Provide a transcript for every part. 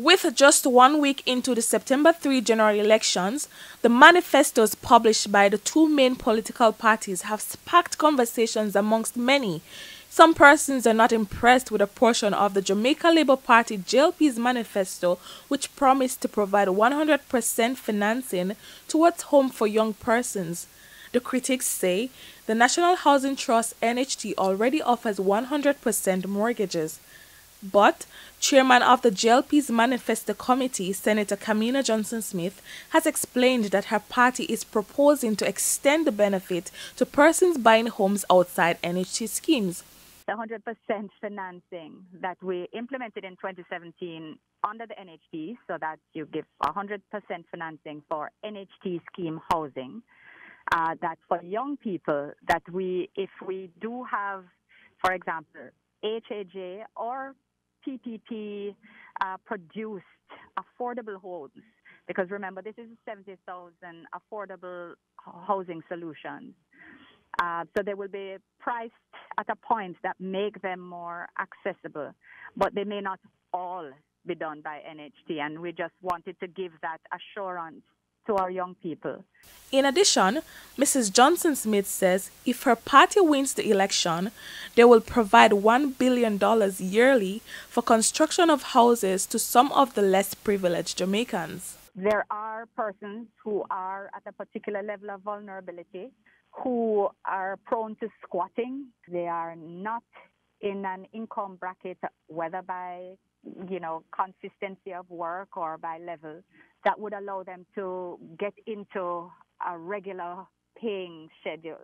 With just one week into the September 3 general elections, the manifestos published by the two main political parties have sparked conversations amongst many. Some persons are not impressed with a portion of the Jamaica Labour Party JLP's manifesto, which promised to provide 100% financing towards home for young persons. The critics say the National Housing Trust NHT already offers 100% mortgages. But chairman of the JLP's Manifesto Committee, Senator Kamina Johnson Smith, has explained that her party is proposing to extend the benefit to persons buying homes outside NHT schemes. The 100% financing that we implemented in 2017 under the NHT, so that you give 100% financing for NHT scheme housing, uh, that for young people, that we, if we do have, for example, HAJ or PPP uh, produced affordable homes. Because remember, this is 70,000 affordable housing solutions. Uh, so they will be priced at a point that make them more accessible, but they may not all be done by NHT. And we just wanted to give that assurance to our young people. In addition, Mrs. Johnson Smith says if her party wins the election, they will provide $1 billion yearly for construction of houses to some of the less privileged Jamaicans. There are persons who are at a particular level of vulnerability, who are prone to squatting. They are not in an income bracket, whether by you know consistency of work or by level that would allow them to get into a regular paying schedule,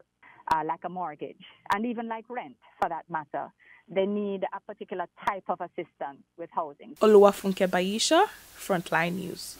uh, like a mortgage, and even like rent for that matter. They need a particular type of assistance with housing. Oluwafunke Baisha, Frontline News.